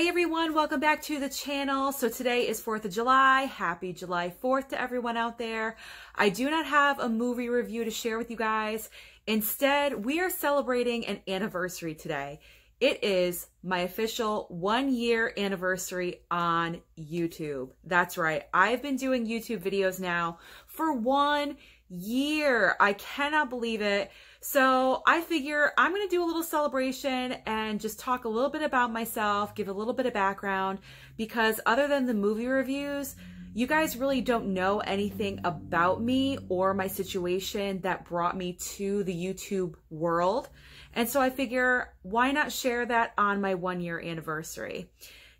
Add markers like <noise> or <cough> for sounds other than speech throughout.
Hi everyone, welcome back to the channel. So today is 4th of July. Happy July 4th to everyone out there. I do not have a movie review to share with you guys. Instead, we are celebrating an anniversary today. It is my official one year anniversary on YouTube. That's right. I've been doing YouTube videos now for one year. I cannot believe it. So I figure I'm going to do a little celebration and just talk a little bit about myself, give a little bit of background, because other than the movie reviews, you guys really don't know anything about me or my situation that brought me to the YouTube world. And so I figure, why not share that on my one year anniversary?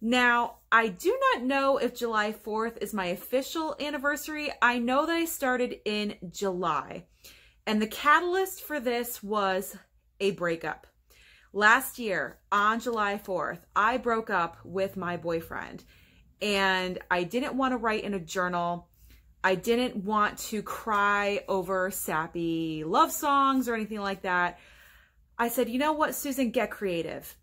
Now, I do not know if July 4th is my official anniversary. I know that I started in July. And the catalyst for this was a breakup. Last year on July 4th, I broke up with my boyfriend and I didn't want to write in a journal. I didn't want to cry over sappy love songs or anything like that. I said, you know what, Susan, get creative.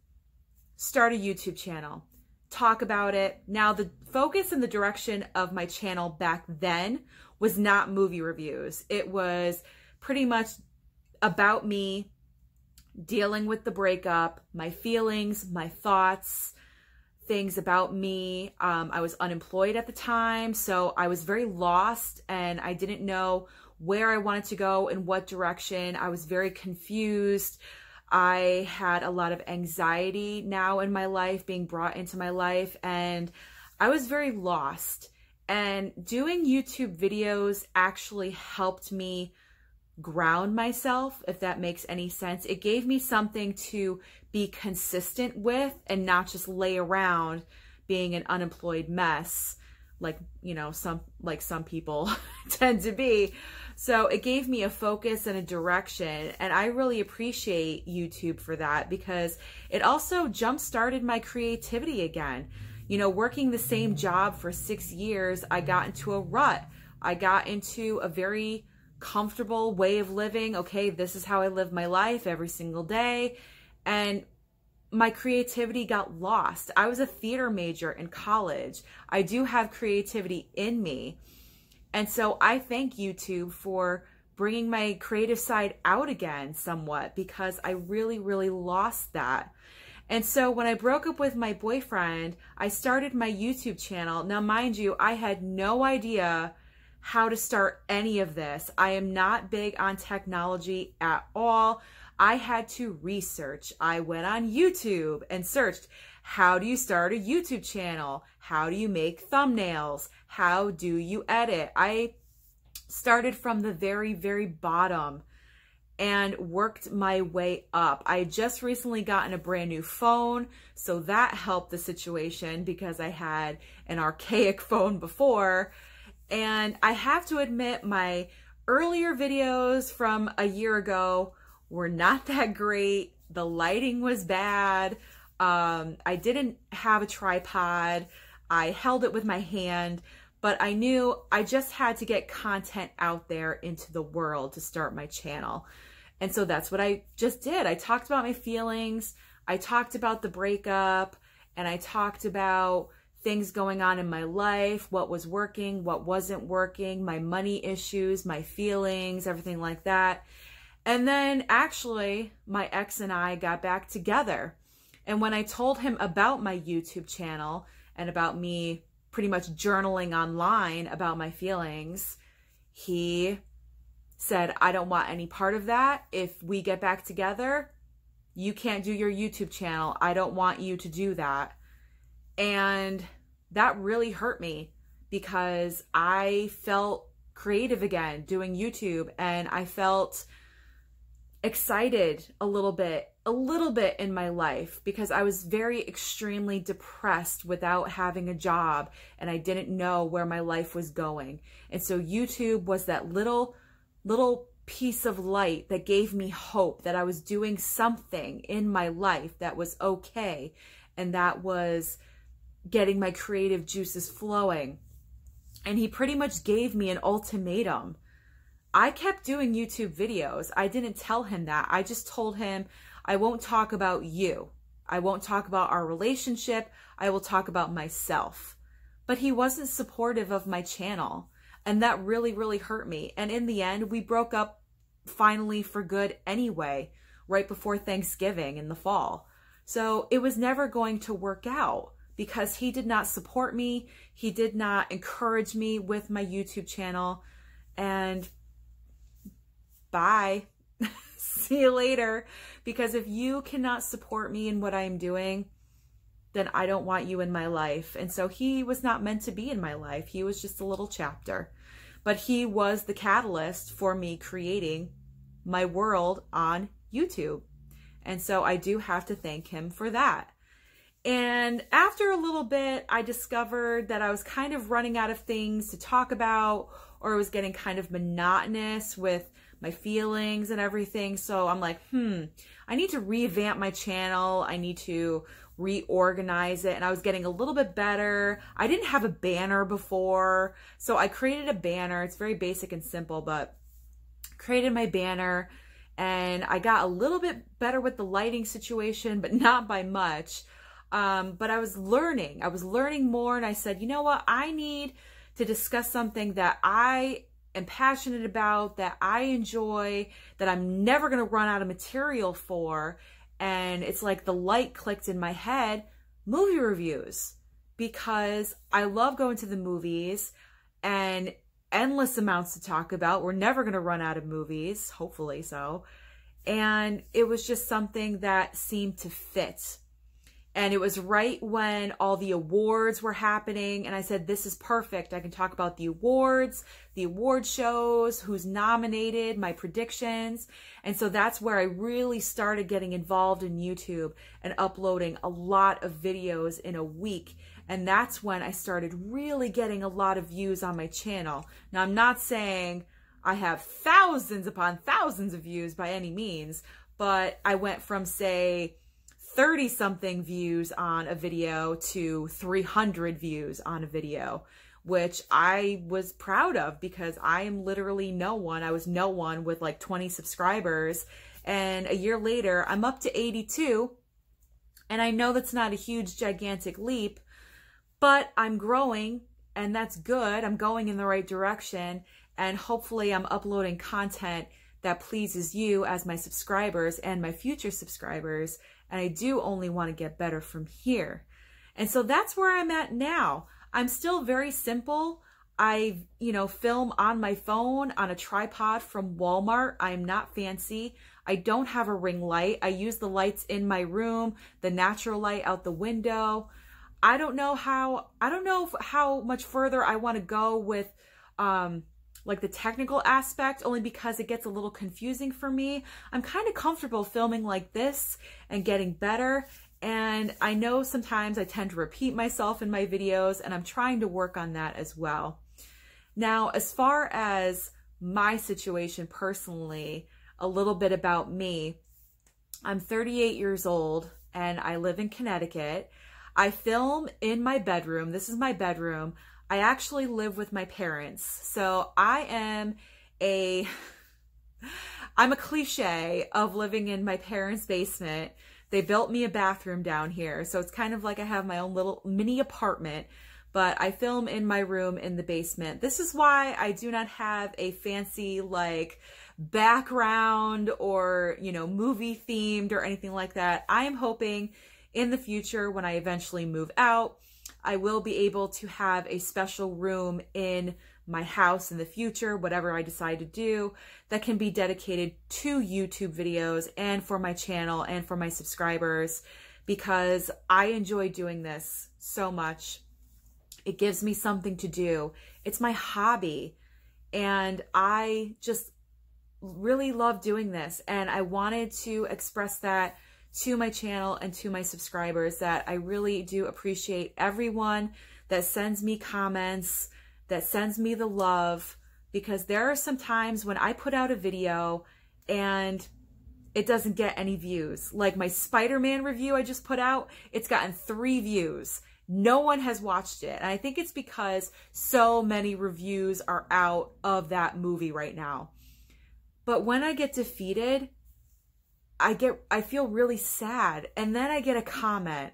Start a YouTube channel. Talk about it. Now, the focus and the direction of my channel back then was not movie reviews. It was pretty much about me dealing with the breakup, my feelings, my thoughts, things about me. Um, I was unemployed at the time, so I was very lost and I didn't know where I wanted to go in what direction. I was very confused. I had a lot of anxiety now in my life being brought into my life and I was very lost. And doing YouTube videos actually helped me ground myself, if that makes any sense. It gave me something to be consistent with and not just lay around being an unemployed mess like, you know, some like some people <laughs> tend to be. So it gave me a focus and a direction and I really appreciate YouTube for that because it also jump started my creativity again. You know, working the same job for 6 years, I got into a rut. I got into a very comfortable way of living. Okay, this is how I live my life every single day. And my creativity got lost. I was a theater major in college. I do have creativity in me. And so I thank YouTube for bringing my creative side out again somewhat because I really, really lost that. And so when I broke up with my boyfriend, I started my YouTube channel. Now, mind you, I had no idea how to start any of this. I am not big on technology at all. I had to research. I went on YouTube and searched how do you start a YouTube channel? How do you make thumbnails? How do you edit? I started from the very, very bottom and worked my way up. I just recently gotten a brand new phone, so that helped the situation because I had an archaic <laughs> phone before and I have to admit, my earlier videos from a year ago were not <laughs> that great. The lighting was bad. Um, I didn't have a tripod. I held it with my hand, but I knew I just had to get content out there into the world to start my channel. And so that's what I just did. I talked about my feelings. I talked about the breakup and I talked about things going on in my life, what was working, what wasn't working, my money issues, my feelings, everything like that. And then actually, my ex and I got back together. And when I told him about my YouTube channel and about me pretty much journaling online about my feelings, he said, I don't want any part of that. If we get back together, you can't do your YouTube channel. I don't want you to do that. And that really hurt me because I felt creative again doing YouTube and I felt excited a little bit, a little bit in my life because I was very extremely depressed without having a job and I didn't know where my life was going. And so YouTube was that little, little piece of light that gave me hope that I was doing something in my life that was okay and that was getting my creative juices flowing. And he pretty much gave me an ultimatum. I kept doing YouTube videos. I didn't tell him that. I just told him, I won't talk about you. I won't talk about our relationship. I will talk about myself. But he wasn't supportive of my channel. And that really, really hurt me. And in the end, we broke up finally for good anyway, right before Thanksgiving in the fall. So it was never going to work out because he did not support me. He did not encourage me with my YouTube channel. And bye. <laughs> See you later. Because if you cannot support me in what I'm doing, then I don't want you in my life. And so he was not meant to be in my life. He was just a little chapter. But he was the catalyst for me creating my world on YouTube. And so I do have to thank him for that. And after a little bit, I discovered that I was kind of running out of things to talk about, or it was getting kind of monotonous with my feelings and everything. So I'm like, hmm, I need to revamp my channel. I need to reorganize it. And I was getting a little bit better. I didn't have a banner before. So I created a banner. It's very basic and simple, but created my banner and I got a little bit better with the lighting situation, but <laughs> not by much. Um, but I was learning. I was learning more, and I said, you know what? I need to discuss something that I am passionate about, that I enjoy, that I'm never going to run out of material for. And it's like the light clicked in my head movie reviews because I love going to the movies and endless amounts to talk about. We're never going to run out of movies, hopefully so. And it was just something that seemed to fit. And it was right when all the awards were happening. And I said, this is perfect. I can talk about the awards, the award shows, who's nominated, my predictions. And so that's where I really started getting involved in YouTube and uploading a lot of videos in a week and that's when I started really getting a lot of views on my channel. Now, I'm not saying I have thousands upon thousands of views by any means, but I went from, say, 30 something views on a video to 300 views on a video, which I was proud of because I am literally no one. I was no one with like 20 subscribers. And a year later, I'm up to 82. And I know that's not a huge, gigantic leap, but I'm growing and that's good. I'm going in the right direction and hopefully I'm uploading content that pleases you as my subscribers and my future subscribers. And I do only want to get better from here. And so that's where I'm at now. I'm still very simple. I, you know, film on my phone on a tripod from Walmart. I'm not fancy. I don't have a ring light. I use the lights in my room, the natural light out the window. I don't know how I don't know how much further I want to go with um like the technical aspect only because it gets a little confusing for me. I'm kind of comfortable filming like this and getting better and I know sometimes I tend to repeat myself in my videos and I'm trying to work on that as well. Now, as far as my situation personally, a little bit about me. I'm 38 years old and I live in Connecticut I film in my bedroom. This is my bedroom. I actually live with my parents. So I am a <laughs> I'm a cliche of living in my parents' basement. They built me a bathroom down here. So it's kind of like I have my own little mini apartment, but I film in my room in the basement. This is why I do not have a fancy like background or, you know, movie themed or anything like that. I am hoping in the future, when I eventually move out, I will be able to have a special room in my house in the future, whatever I decide to do, that can be dedicated to YouTube videos and for my channel and for my subscribers because I enjoy doing this so much. It gives me something to do. It's my hobby. And I just really love doing this. And I wanted to express that to my channel and to my subscribers that I really do appreciate everyone that sends me comments, that sends me the love, because there are some times when I put out a video and it doesn't get any views. Like my Spider-Man review I just put out, it's gotten three views. No one has watched it. And I think it's because so many reviews are out of that movie right now. But when I get defeated, I get I feel really sad and then I get a comment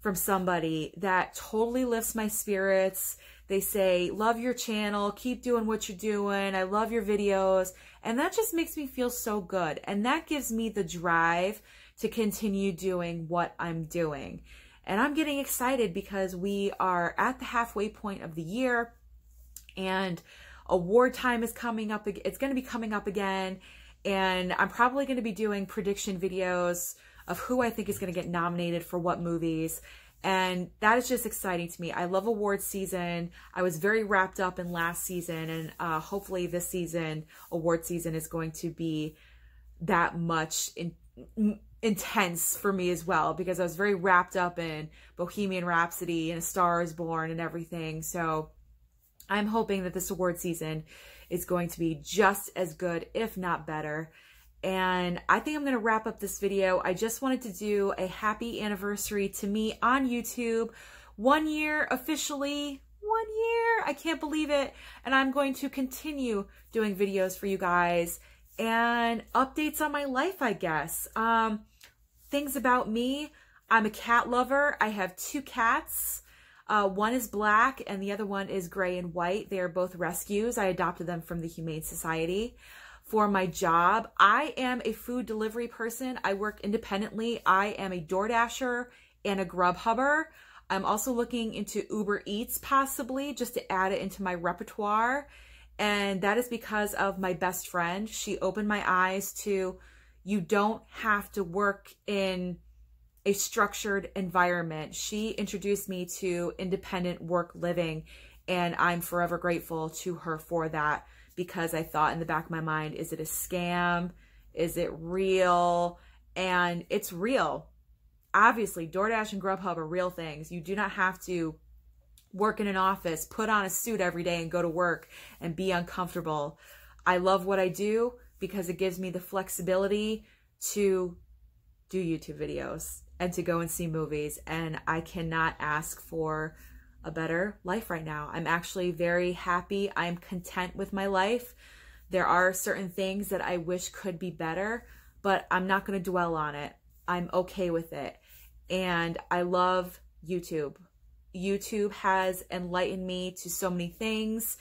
from somebody that totally lifts my spirits. They say, "Love your channel, keep doing what you're doing. I love your videos." And that just makes me feel so good. And that gives me the drive to continue doing what I'm doing. And I'm getting excited because we are at the halfway point of the year and award time is coming up. It's going to be coming up again. And I'm probably going to be doing prediction videos of who I think is going to get nominated for what movies. And that is just exciting to me. I love award season. I was very wrapped up in last season, and uh, hopefully this season, award season, is going to be that much in, intense for me as well because I was very wrapped up in Bohemian Rhapsody and A Star is Born and everything. So I'm hoping that this award season is going to be just as good, if not better. And I think I'm going to wrap up this video. I just wanted to do a happy anniversary to me on YouTube. One year officially, one year. I can't believe it. And I'm going to continue doing videos for you guys and updates on my life, I guess. Um, things about me. I'm a cat lover. I have two cats. Uh, one is black and the other one is gray and white. They are both rescues. I adopted them from the Humane Society for my job. I am a food delivery person. I work independently. I am a DoorDasher and a Grubhubber. I'm also looking into Uber Eats possibly just to add it into my repertoire. And that is because of my best friend. She opened my eyes to you don't have to work in a structured environment. She introduced me to independent work living, and I'm forever grateful to her for that because I thought in the back of my mind, is it a scam? Is it real? And it's real. Obviously, DoorDash and Grubhub are real things. You do not have to work in an office, put on a suit every day and go to work and be uncomfortable. I love what I do because it gives me the flexibility to do YouTube videos and to go and see movies. And I cannot ask for a better life right now. I'm actually very happy. I'm content with my life. There are certain things that I wish could be better, but I'm not going to dwell on it. I'm okay with it. And I love YouTube. YouTube has enlightened me to so many things.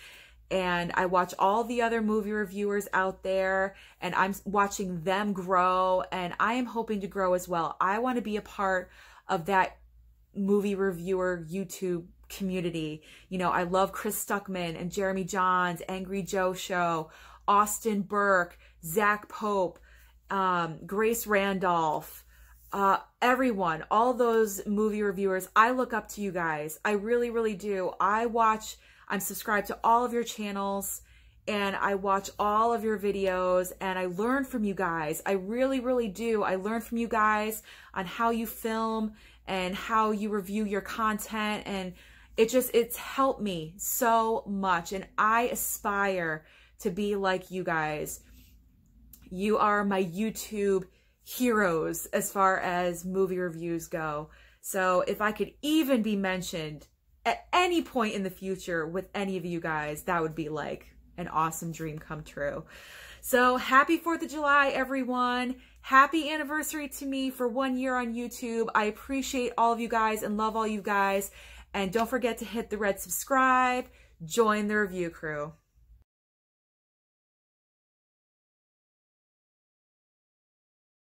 And I watch all the other movie reviewers out there and I'm watching them grow. And I am hoping to grow as well. I want to be a part of that movie reviewer YouTube community. You know, I love Chris Stuckman and Jeremy Jahns, Angry Joe Show, Austin Burke, Zach Pope, um, Grace Randolph, uh, everyone, all those movie reviewers. I look up to you guys. I really, really do. I watch, I'm subscribed to all of your channels and I watch all of your videos and I learn from you guys. I really, really do. I learn from you guys on how you film and how you review your content and it just it's helped me so much and i aspire to be like you guys you are my youtube heroes as far as movie reviews go so if i could even be mentioned at any point in the future with any of you guys that would be like an awesome dream come true so happy 4th of July, everyone. Happy anniversary to me for one year on YouTube. I appreciate all of you guys and love all you guys. And don't forget to hit the red subscribe, join the review crew.